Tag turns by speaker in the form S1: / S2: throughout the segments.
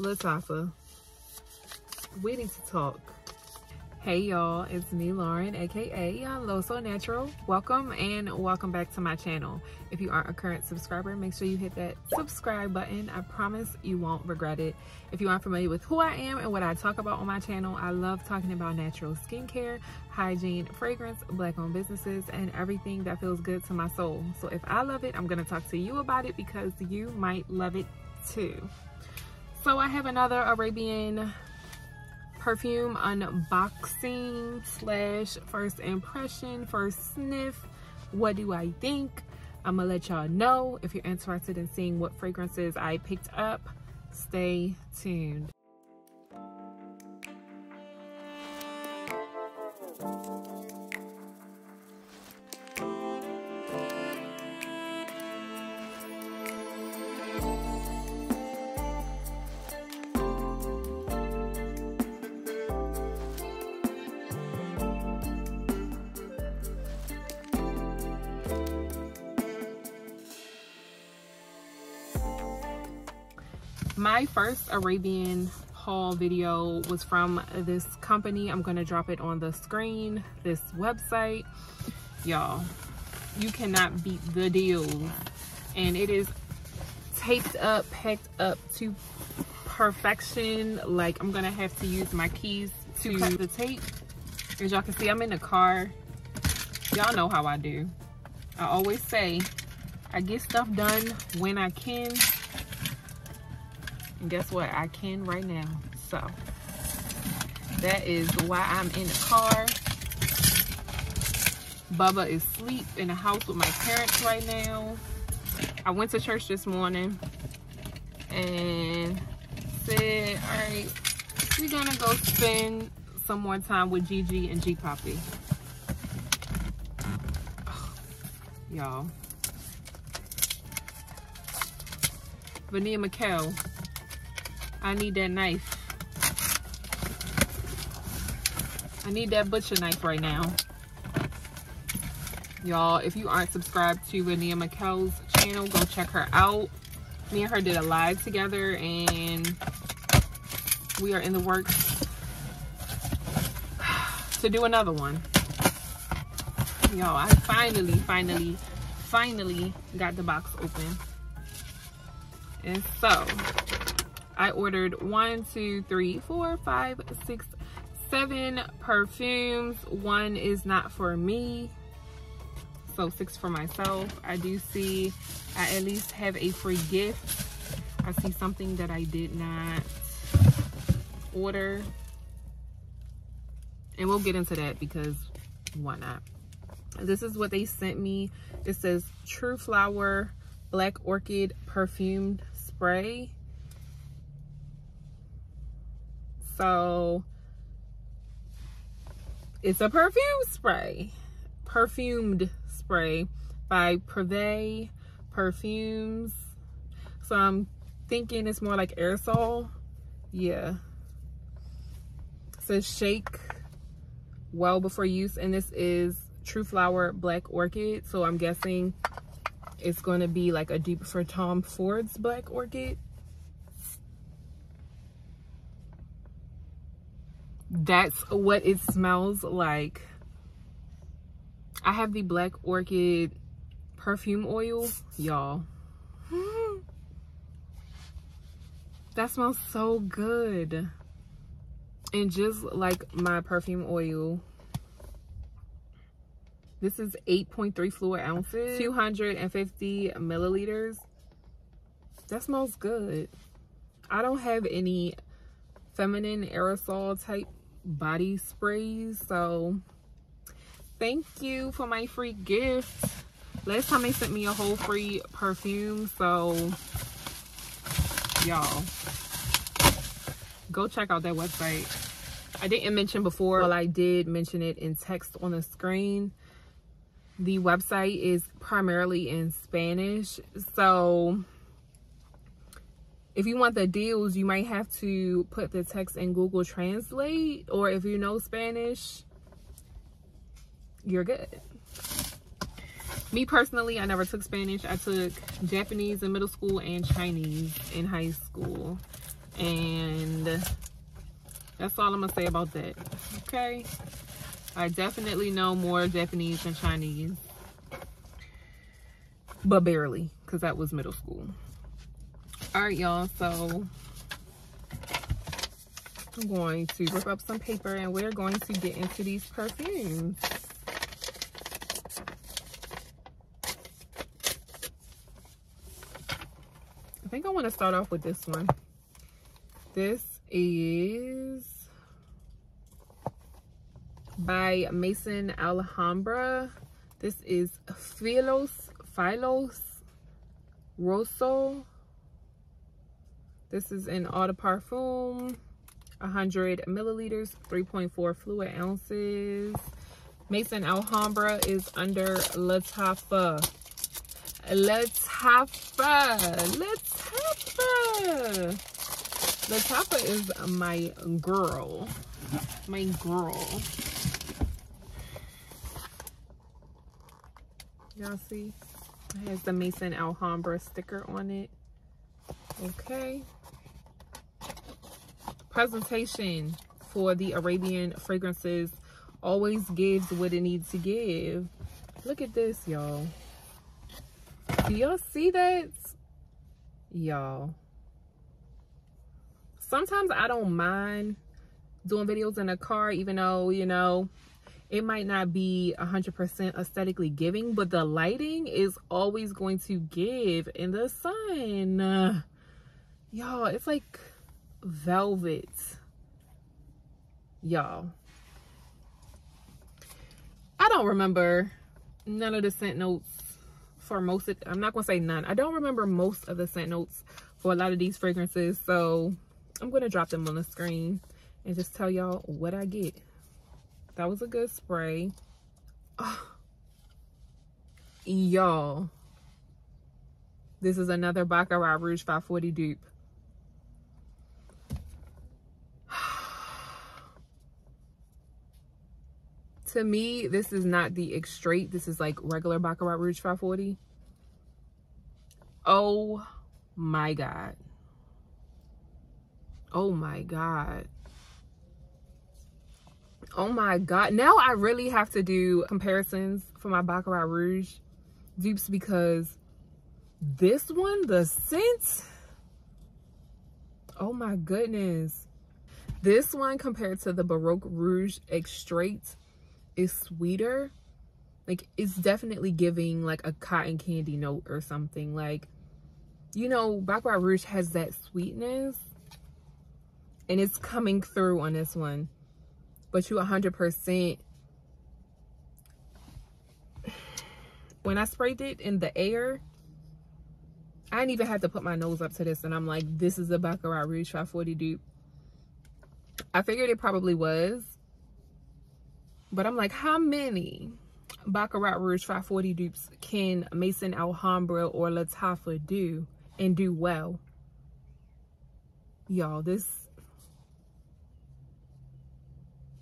S1: Lattafa. We need to talk. Hey y'all, it's me Lauren aka uh, Lo So Natural. Welcome and welcome back to my channel. If you aren't a current subscriber, make sure you hit that subscribe button. I promise you won't regret it. If you aren't familiar with who I am and what I talk about on my channel, I love talking about natural skincare, hygiene, fragrance, black owned businesses, and everything that feels good to my soul. So if I love it, I'm gonna talk to you about it because you might love it too. So I have another Arabian perfume unboxing slash first impression, first sniff. What do I think? I'm gonna let y'all know if you're interested in seeing what fragrances I picked up. Stay tuned. My first Arabian haul video was from this company. I'm gonna drop it on the screen, this website. Y'all, you cannot beat the deals. And it is taped up, packed up to perfection. Like I'm gonna have to use my keys to cut the tape. As y'all can see, I'm in the car. Y'all know how I do. I always say, I get stuff done when I can and guess what? I can right now. So that is why I'm in the car. Bubba is asleep in the house with my parents right now. I went to church this morning and said, all right, we're gonna go spend some more time with Gigi and G Poppy. Y'all. Vania MicKelle I need that knife. I need that butcher knife right now. Y'all, if you aren't subscribed to Vania MicKelle's channel, go check her out. Me and her did a live together and we are in the works to do another one. Y'all, I finally, finally, finally got the box open. And so, I ordered one, two, three, four, five, six, seven perfumes. One is not for me. So six for myself. I do see I at least have a free gift. I see something that I did not order. And we'll get into that because why not? This is what they sent me. It says True Flower Black Orchid Perfumed Spray. So it's a perfume spray, perfumed spray by Privé Perfumes. So I'm thinking it's more like aerosol. Yeah. Says shake well before use. And this is True Flower Black Orchid. So I'm guessing it's going to be like a dupe for Tom Ford's Black Orchid. That's what it smells like. I have the black orchid perfume oil y'all. That smells so good. And just like my perfume oil this is 8.3 fluid ounces. 250 milliliters. That smells good. I don't have any feminine aerosol type body sprays. So thank you for my free gift. Last time they sent me a whole free perfume. So y'all go check out that website. I didn't mention before, well I did mention it in text on the screen. The website is primarily in Spanish. So if you want the deals, you might have to put the text in Google Translate, or if you know Spanish, you're good. Me personally, I never took Spanish. I took Japanese in middle school and Chinese in high school. And that's all I'm gonna say about that. Okay. I definitely know more Japanese than Chinese. But barely, because that was middle school. All right, y'all, so I'm going to rip up some paper and we're going to get into these perfumes. I think I want to start off with this one. This is by Mason Alhambra. This is Philos, Philos Rosso. This is in Eau de Parfum, 100 milliliters, 3.4 fluid ounces. Mason Alhambra is under Lattafa. Lattafa. Lattafa. Lattafa is my girl. My girl. Y'all see? It has the Mason Alhambra sticker on it. Okay. Presentation for the Arabian fragrances always gives what it needs to give. Look at this, y'all. Do y'all see that? Y'all. Sometimes I don't mind doing videos in a car, even though, you know, it might not be 100% aesthetically giving, but the lighting is always going to give in the sun. Y'all, it's like velvet. Y'all. I don't remember none of the scent notes for most of, I'm not to say none. I don't remember most of the scent notes for a lot of these fragrances. So I'm to drop them on the screen and just tell y'all what I get. That was a good spray. Oh. Y'all. This is another Baccarat Rouge 540 dupe. To me, this is not the extrait. This is like regular Baccarat Rouge 540. Oh my God. Oh my God. Oh my God. Now I really have to do comparisons for my Baccarat Rouge dupes because this one, the scent, oh my goodness. This one compared to the Baroque Rouge Extrait is sweeter. Like it's definitely giving like a cotton candy note or something. Like, you know, Baccarat Rouge has that sweetness and it's coming through on this one but you 100% when I sprayed it in the air I didn't even have to put my nose up to this and I'm like this is a Baccarat Rouge 540 dupe I figured it probably was but I'm like how many Baccarat Rouge 540 dupes can Mason Alhambra or Lattafa do and do well y'all this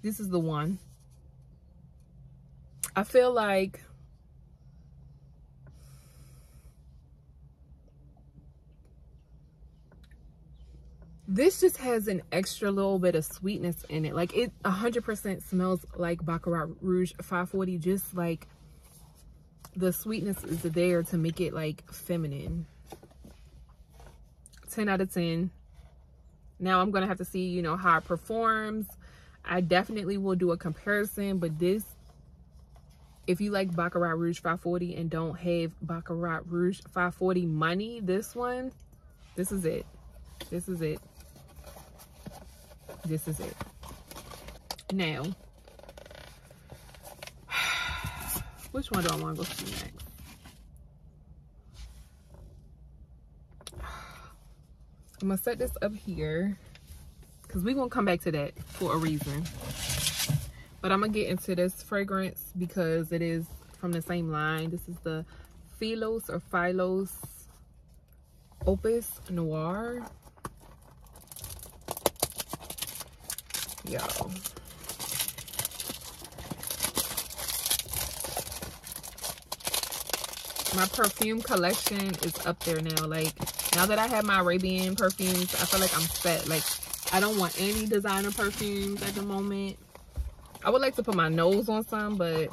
S1: this is the one. I feel like this just has an extra little bit of sweetness in it. Like it 100% smells like Baccarat Rouge 540, just like the sweetness is there to make it like feminine. 10 out of 10. Now I'm going to have to see, you know, how it performs I definitely will do a comparison, but this, if you like Baccarat Rouge 540 and don't have Baccarat Rouge 540 money, this one, this is it. This is it. This is it. Now, which one do I want to go to next? I'm gonna set this up here because we're gonna come back to that for a reason but i'm gonna get into this fragrance because it is from the same line this is the philos or philos opus noir y'all my perfume collection is up there now. Like, now that I have my Arabian perfumes, I feel like I'm set. Like, I don't want any designer perfumes at the moment. I would like to put my nose on some, but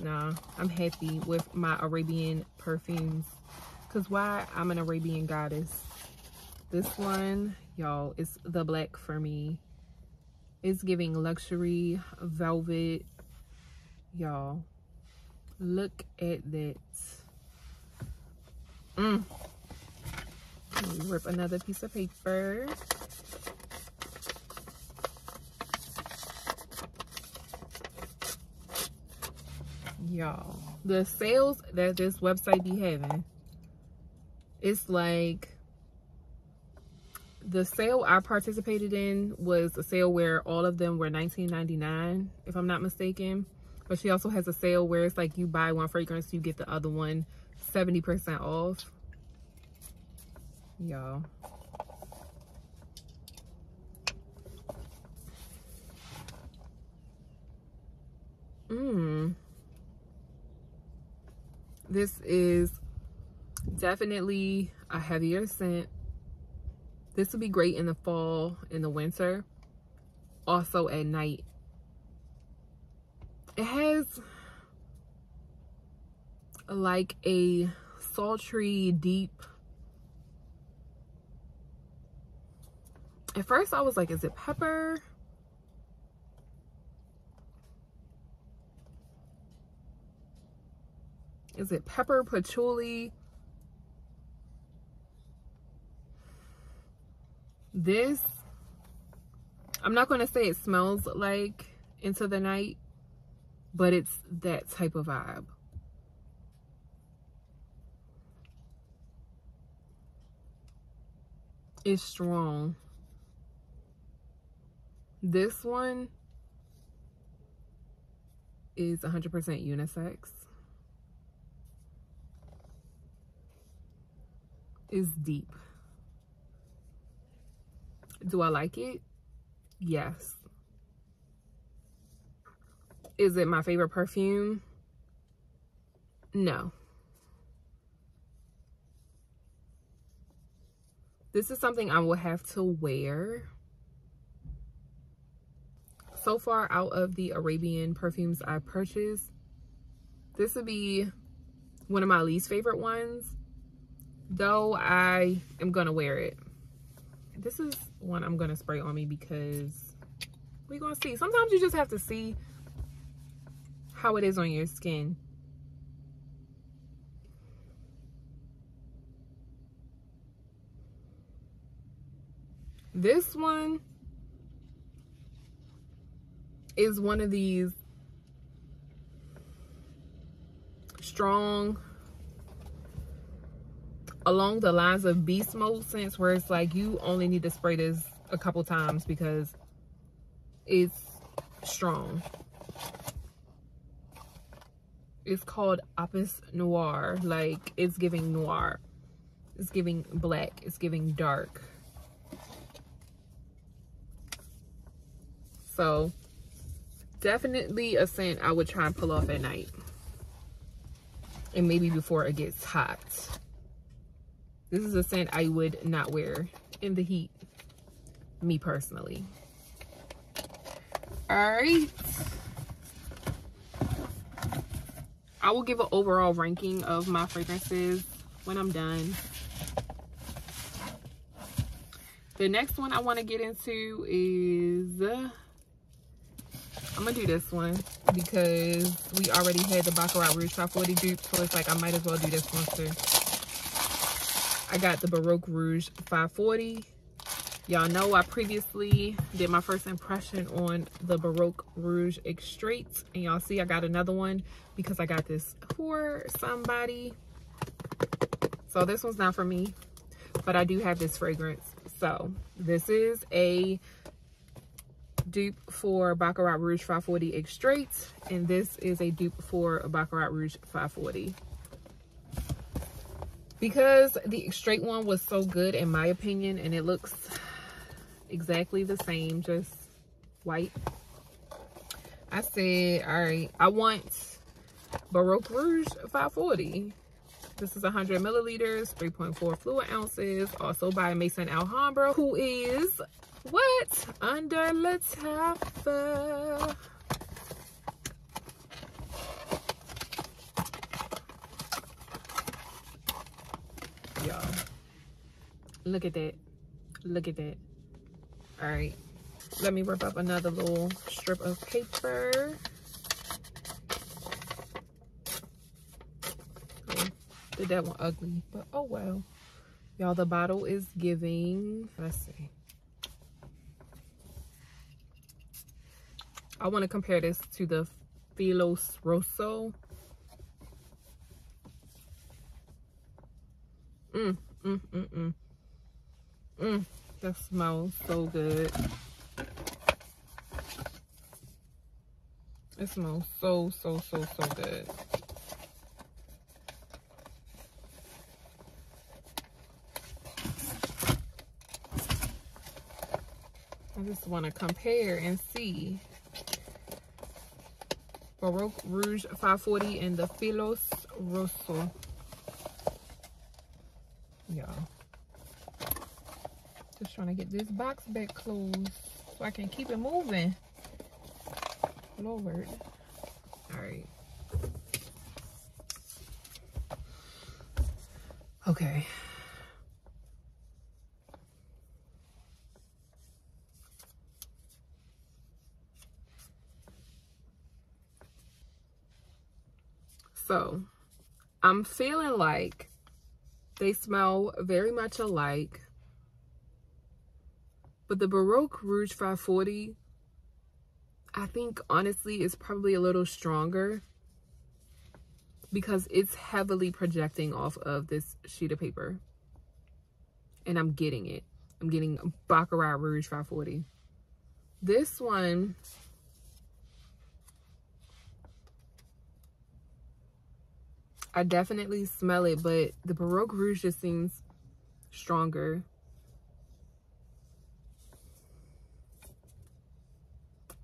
S1: nah, I'm happy with my Arabian perfumes. Because why? I'm an Arabian goddess. This one, y'all, is the black for me. It's giving luxury, velvet. Y'all, look at that. Mm. Rip another piece of paper. Y'all, the sales that this website be having, it's like the sale I participated in was a sale where all of them were $19.99, if I'm not mistaken. But she also has a sale where it's like you buy one fragrance, you get the other one 70% off. Y'all. Mmm. This is definitely a heavier scent this would be great in the fall, in the winter, also at night. It has like a sultry, deep. At first I was like, is it pepper? Is it pepper, patchouli? This, I'm not going to say it smells like Into the Night, but it's that type of vibe. It's strong. This one is 100% unisex. Is deep. Do I like it? Yes. Is it my favorite perfume? No. This is something I will have to wear. So far out of the Arabian perfumes I purchased, this would be one of my least favorite ones. Though I am to wear it. This is one I'm going to spray on me because we're going to see. Sometimes you just have to see how it is on your skin. This one is one of these strong along the lines of beast mode scents where it's like you only need to spray this a couple times because it's strong. It's called Opus Noir. Like it's giving noir. It's giving black. It's giving dark. So definitely a scent I would try and pull off at night. And maybe before it gets hot. This is a scent I would not wear in the heat, me personally. All right. I will give an overall ranking of my fragrances when I'm done. The next one I want to get into is, uh, I'm going to do this one because we already had the Baccarat Rouge 540 dupe. So it's like I might as well do this one too. I got the Baroque Rouge 540. Y'all know I previously did my first impression on the Baroque Rouge Extrait. And y'all see I got another one because I got this for somebody. So this one's not for me, but I do have this fragrance. So this is a dupe for Baccarat Rouge 540 Extrait. And this is a dupe for Baccarat Rouge 540 because the straight one was so good in my opinion and it looks exactly the same just white i said all right i want baroque rouge 540 This is 100 milliliters, 3.4 fluid ounces. Also by mason Alhambra, who is what? Under Lattafa. Y'all, look at that. Look at that. All right, let me rip up another little strip of paper. Did that one ugly, but oh well. Y'all, the bottle is giving, let's see. I want to compare this to the Philos Rosso. Mmm, mmm, mmm, mmm. Mmm, that smells so good. It smells so, so, so, so good. I just want to compare and see Baroque Rouge 540 and the Philos Rosso. Y'all. Trying to get this box back closed so I can keep it moving. Lord. All right. Okay. So, I'm feeling like they smell very much alike. But the Baroque Rouge 540, I think honestly is probably a little stronger because it's heavily projecting off of this sheet of paper. And I'm getting it. I'm getting Baccarat Rouge 540. This one I definitely smell it, but the Baroque Rouge just seems stronger.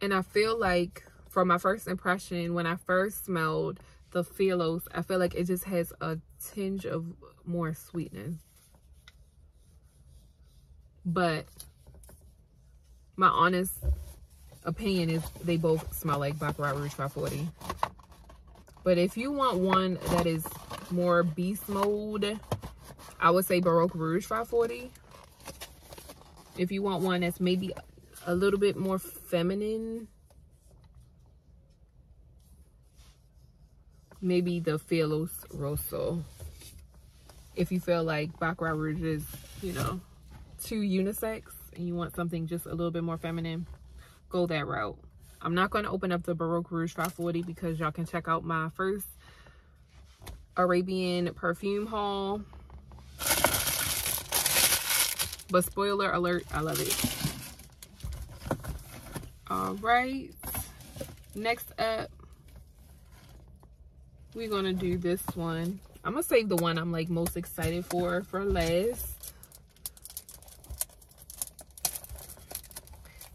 S1: And I feel like from my first impression, when I first smelled the Philos, I feel like it just has a tinge of more sweetness. But my honest opinion is they both smell like Baccarat Rouge 540. But if you want one that is more beast mode, I would say Baroque Rouge 540. If you want one that's maybe a little bit more feminine, maybe the Philos Rosso. If you feel like Baccarat Rouge is, you know, too unisex and you want something just a little bit more feminine, go that route. I'm not going to open up the Baroque Rouge 540 because y'all can check out my first Arabian perfume haul. But spoiler alert, I love it. All right. Next up, we're to do this one. I'm to save the one I'm like most excited for for last.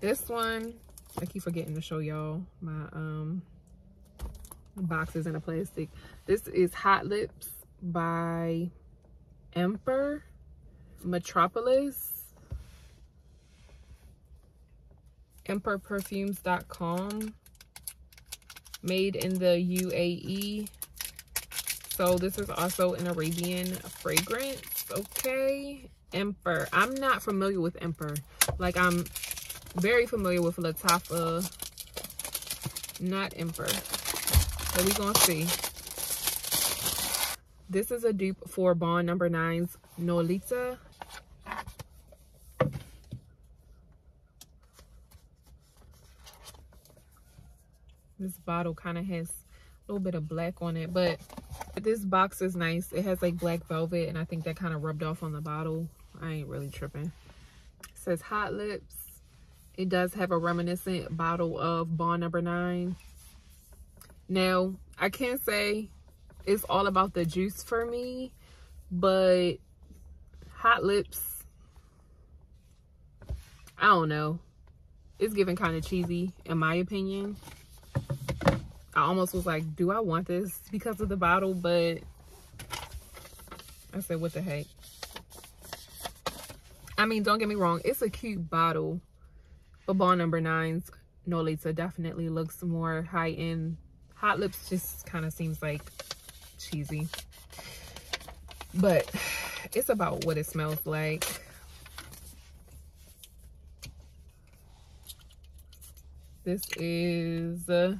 S1: This one I keep forgetting to show y'all my um boxes in a plastic. This is Hot Lips by Emperor Metropolis. EmperorPerfumes.com. Made in the UAE. So this is also an Arabian fragrance. Okay. Emperor. I'm not familiar with Emperor. Like I'm very familiar with Lattafa, not Emperor. So we gonna see. This is a dupe for Bond number nine's Nolita. This bottle kind of has a little bit of black on it, but this box is nice. It has like black velvet, and I think that kind of rubbed off on the bottle. I ain't really tripping. It says Hot Lips. It does have a reminiscent bottle of Bond number nine. Now, I can't say it's all about the juice for me, but Hot Lips, I don't know. It's giving kind of cheesy, in my opinion. I almost was like, do I want this because of the bottle? But I said, what the heck? I mean, don't get me wrong. It's a cute bottle. But Bond number nine's Nolita definitely looks more high-end. Hot Lips just kind of seems like cheesy. But it's about what it smells like. This is uh,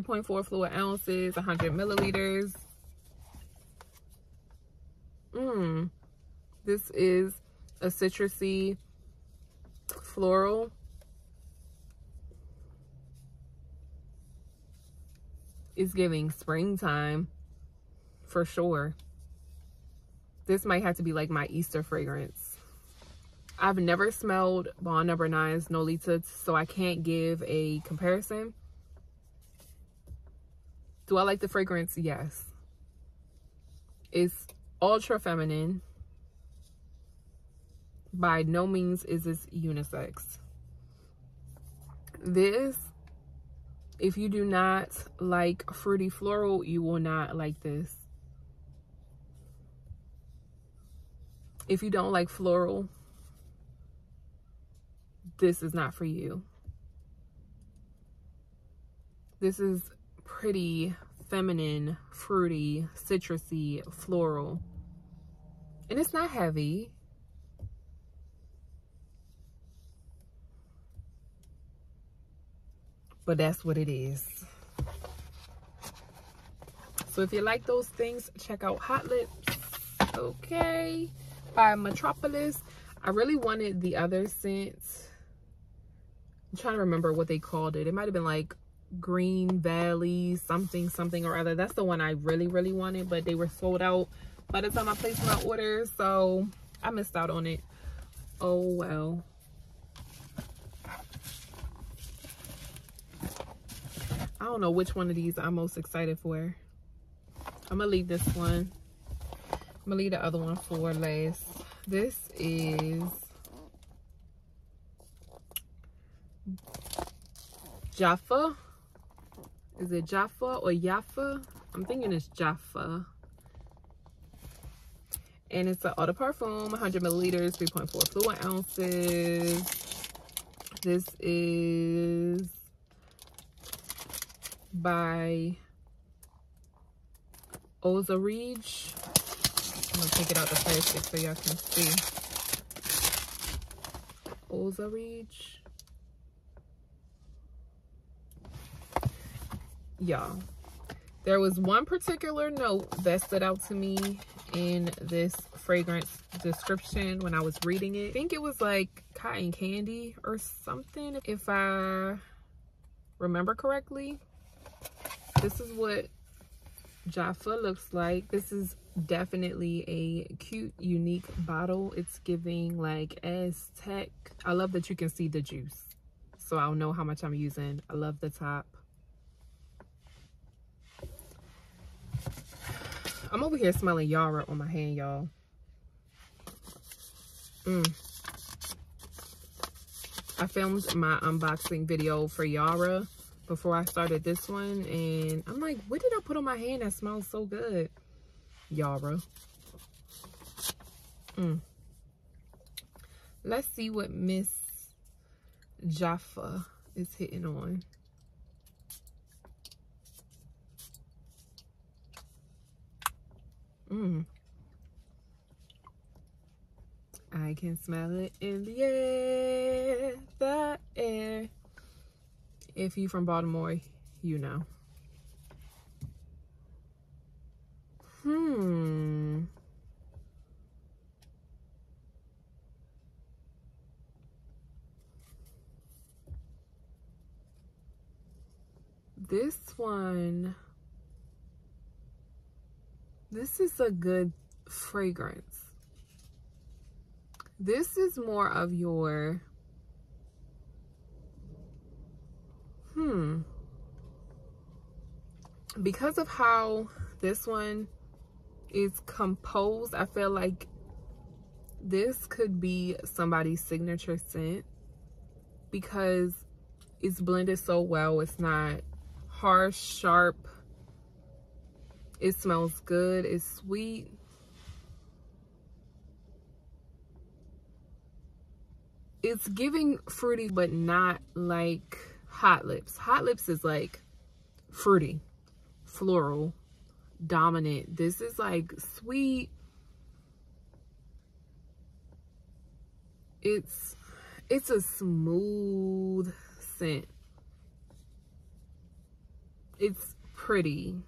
S1: 3.4 fluid ounces, 100 milliliters. Mmm. This is a citrusy floral. It's giving springtime for sure. This might have to be like my Easter fragrance. I've never smelled Bond Number 9's Nolita, so I can't give a comparison. Do I like the fragrance? Yes. It's ultra feminine. By no means is this unisex. This, if you do not like fruity floral, you will not like this. If you don't like floral, this is not for you. This is pretty feminine, fruity, citrusy, floral. And it's not heavy. But that's what it is. So if you like those things, check out Hot Lips. Okay. By Metropolis. I really wanted the other scent. I'm trying to remember what they called it. It might have been like Green Valley something something or other. That's the one I really really wanted, but they were sold out by the time I placed my order, so I missed out on it. Oh well. I don't know which one of these I'm most excited for. I'm gonna leave this one. I'm gonna leave the other one for last. This is Jaffa. Is it Jaffa or Jaffa? I'm thinking it's Jaffa. And it's an eau de parfum, 100 milliliters, 3.4 fluid ounces. This is by Oza Reach. I'm gonna take it out the plastic so y'all can see. Oza y'all there was one particular note that stood out to me in this fragrance description when I was reading it. I think it was like cotton candy or something, if I remember correctly. This is what Jaffa looks like. This is definitely a cute, unique bottle. It's giving like Aztec. I love that you can see the juice. So I'll know how much I'm using. I love the top. I'm over here smelling Yara on my hand, y'all. Mm. I filmed my unboxing video for Yara before I started this one. And I'm like, what did I put on my hand that smells so good? Yara. Mm. Let's see what Miss Jaffa is hitting on. Mm. I can smell it in the air, the air. If you from Baltimore, you know. Hmm. This one this is a good fragrance. This is more of your, hmm, because of how this one is composed, I feel like this could be somebody's signature scent because it's blended so well. It's not harsh, sharp, It smells good. It's sweet. It's giving fruity, but not like Hot Lips. Hot Lips is like fruity, floral, dominant. This is like sweet. It's it's a smooth scent. It's pretty.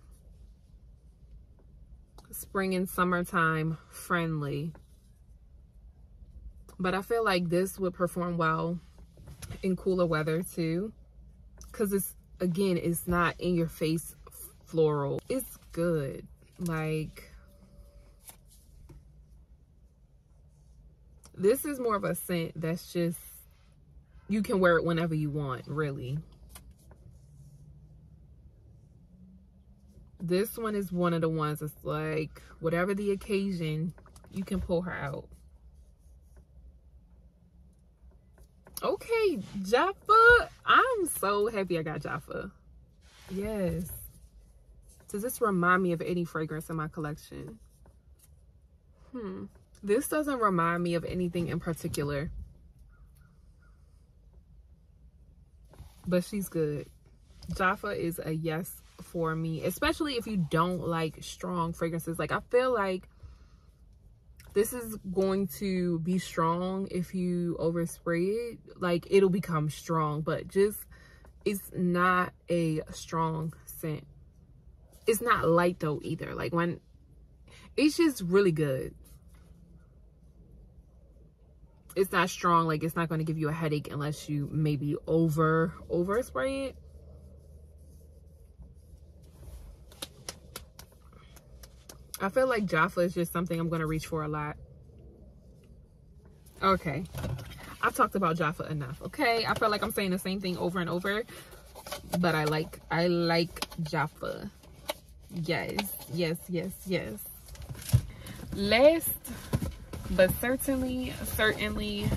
S1: Spring and summertime friendly. But I feel like this would perform well in cooler weather too. Because it's, again, it's not in your face floral. It's good. Like, this is more of a scent that's just, you can wear it whenever you want, really. This one is one of the ones that's like, whatever the occasion, you can pull her out. Okay, Jaffa. I'm so happy I got Jaffa. Yes. Does this remind me of any fragrance in my collection? Hmm. This doesn't remind me of anything in particular. But she's good. Jaffa is a yes for me, especially if you don't like strong fragrances. Like I feel like this is going to be strong if you overspray it. Like it'll become strong, but just it's not a strong scent. It's not light though either. Like when it's just really good. It's not strong. Like it's not going to give you a headache unless you maybe over overspray it. I feel like Jaffa is just something I'm going to reach for a lot. Okay. I've talked about Jaffa enough. Okay. I feel like I'm saying the same thing over and over. But I like, I like Jaffa. Yes. Yes, yes, yes. Last, but certainly, certainly,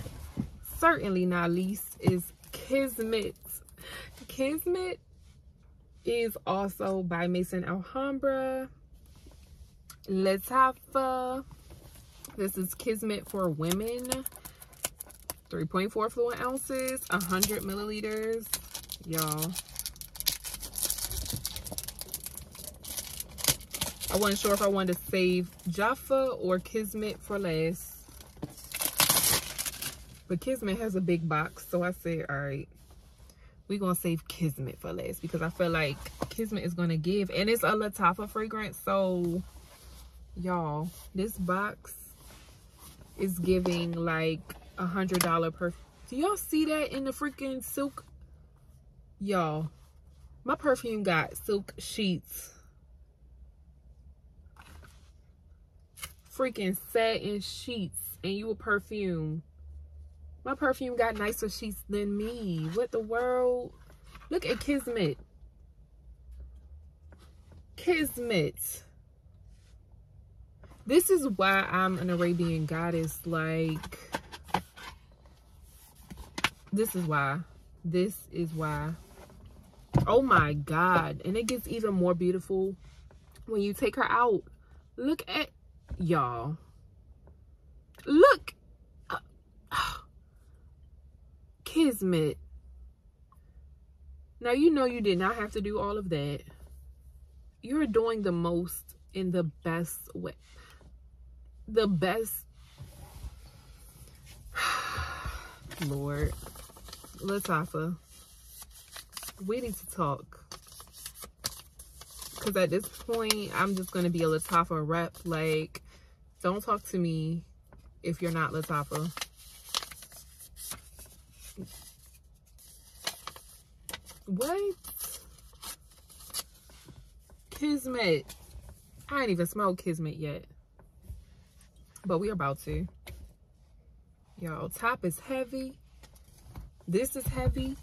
S1: certainly not least is Kismet. Kismet is also by Mason Alhambra. Lattafa. This is Kismet for women. 3.4 fluid ounces, 100 milliliters. Y'all. I wasn't sure if I wanted to save Jaffa or Kismet for last. But Kismet has a big box, so I said, all right, we're going to save Kismet for last because I feel like Kismet is going to give. And it's a Lattafa fragrance, so y'all this box is giving like a hundred dollar per do y'all see that in the freaking silk? Y'all my perfume got silk sheets. Freaking satin sheets and you a perfume. My perfume got nicer sheets than me. What the world? Look at kismet. Kismet this is why I'm an Arabian goddess. Like, this is why. This is why. Oh my God. And it gets even more beautiful when you take her out. Look at y'all. Look. Kismet. Now, you know you did not have to do all of that. You're doing the most in the best way the best. Lord. Lattafa we need to talk. Because at this point I'm just gonna be a Lattafa rep like don't talk to me if you're not Lattafa what? Kismet. I ain't even smelled Kismet yet but we're about to. Y'all, top is heavy. This is heavy.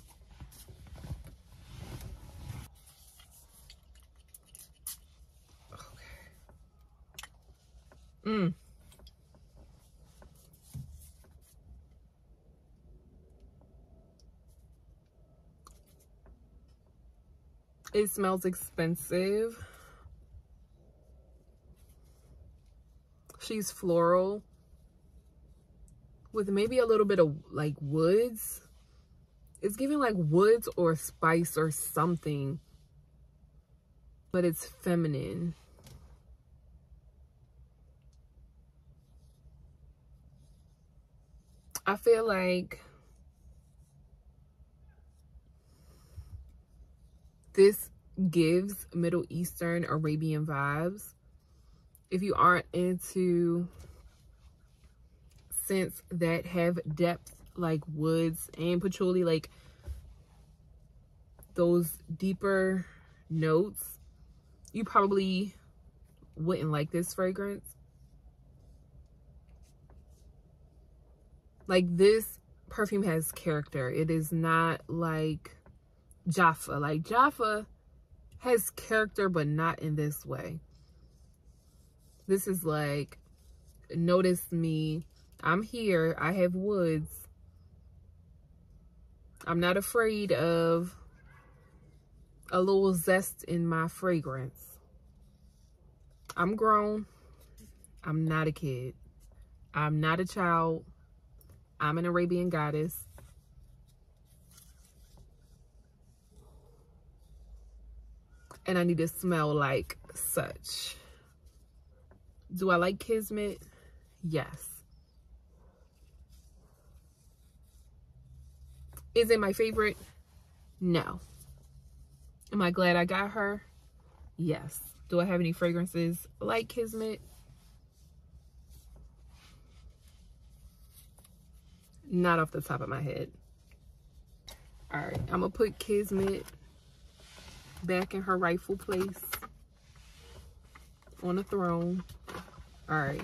S1: Okay. Mmm. It smells expensive. She's floral with maybe a little bit of like woods. It's giving like woods or spice or something. But it's feminine. I feel like this gives Middle Eastern Arabian vibes. If you aren't into scents that have depth like woods and patchouli, like those deeper notes, you probably wouldn't like this fragrance. Like this perfume has character. It is not like Jaffa. Like Jaffa has character, but not in this way. This is like, notice me. I'm here. I have woods. I'm not afraid of a little zest in my fragrance. I'm grown. I'm not a kid. I'm not a child. I'm an Arabian goddess. And I need to smell like such. Do I like Kismet? Yes. Is it my favorite? No. Am I glad I got her? Yes. Do I have any fragrances like Kismet? Not off the top of my head. All right, I'm gonna put Kismet back in her rightful place on the throne. All right.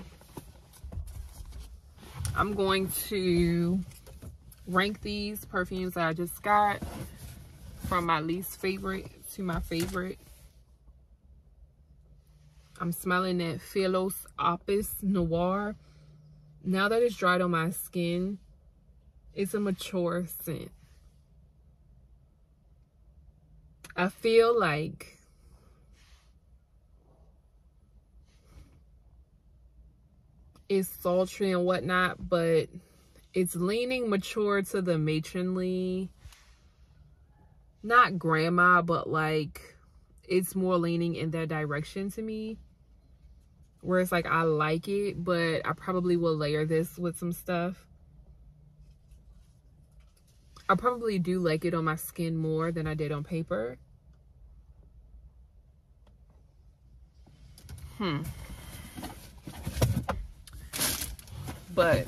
S1: I'm going to rank these perfumes I just got from my least favorite to my favorite. I'm smelling that Philos Opus Noir. Now that it's dried on my skin, it's a mature scent. I feel like it's sultry and whatnot, but it's leaning mature to the matronly, not grandma, but like it's more leaning in that direction to me. Where it's like I like it, but I probably will layer this with some stuff. I probably do like it on my skin more than I did on paper. Hmm. But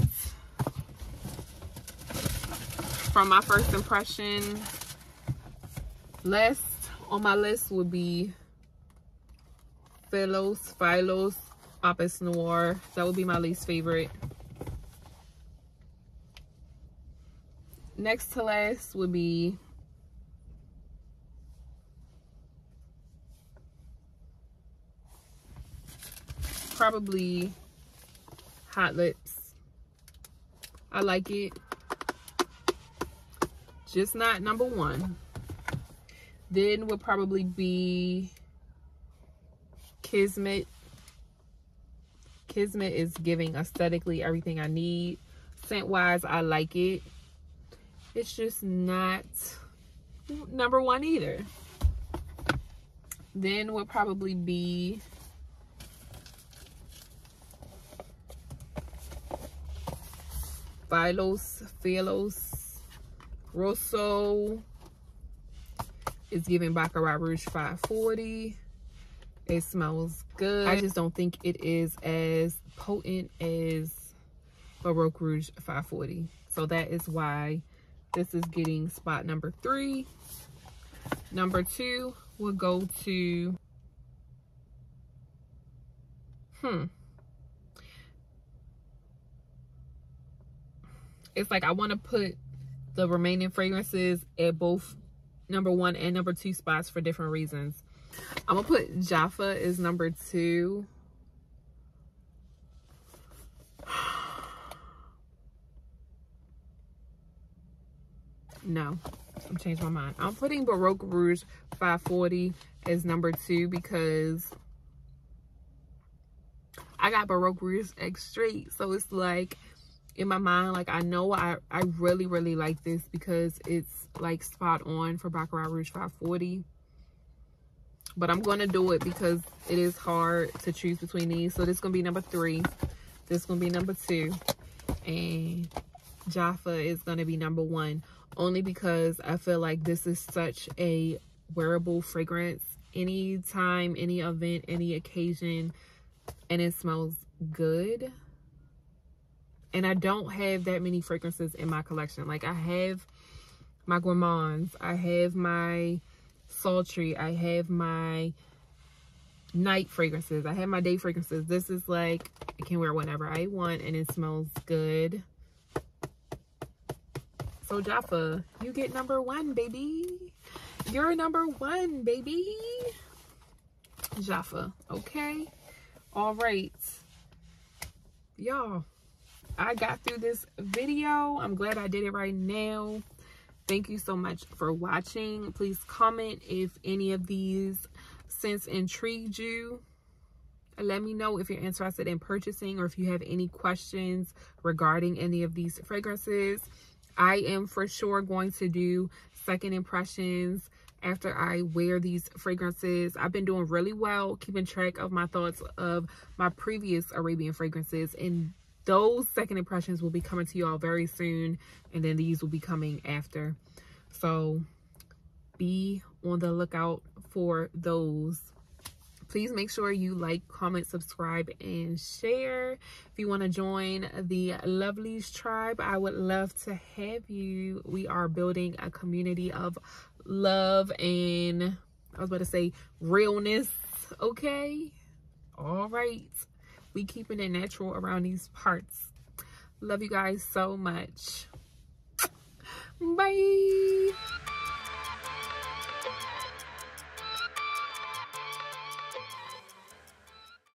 S1: from my first impression, last on my list would be Philos, Philos, Opus Noir. That would be my least favorite. next to last would be probably hot lips i like it. Just not number one. Then would probably be kismet. Kismet is giving aesthetically everything i need. Scent wise i like it. It's just not number one either. Then would probably be Philos, Philos, Rosso is giving Baccarat Rouge 540. It smells good. I just don't think it is as potent as Baroque Rouge 540. So that is why this is getting spot number three. Number two will go to, hmm. It's like I want to put the remaining fragrances at both number one and number two spots for different reasons. I'm gonna put Jaffa is number two no i'm changing my mind i'm putting baroque rouge 540 as number two because I got Baroque Rouge Extrait. So it's like in my mind, like I know I, I really, really like this because it's like spot on for Baccarat Rouge 540. But I'm to do it because it is hard to choose between these. So this is to be number three. This is to be number two. And Jaffa is to be number one. Only because I feel like this is such a wearable fragrance. Anytime, any event, any occasion. And it smells good and I don't have that many fragrances in my collection. Like I have my gourmands, I have my sultry, I have my night fragrances, I have my day fragrances. This is like, I can wear whenever I want and it smells good. So Jaffa, you get number one, baby. You're number one, baby. Jaffa, okay? All right. Y'all I got through this video. I'm glad I did it right now. Thank you so much for watching. Please comment if any of these scents intrigued you. Let me know if you're interested in purchasing or if you have any questions regarding any of these fragrances. I am for sure going to do second impressions after I wear these fragrances. I've been doing really well keeping track of my thoughts of my previous Arabian fragrances and those second impressions will be coming to you all very soon and then these will be coming after. So be on the lookout for those. Please make sure you like comment subscribe and share. If you want to join the lovelies tribe i would love to have you. We are building a community of love and i was about to say realness okay? All right we keeping it natural around these parts. Love you guys so much. Bye.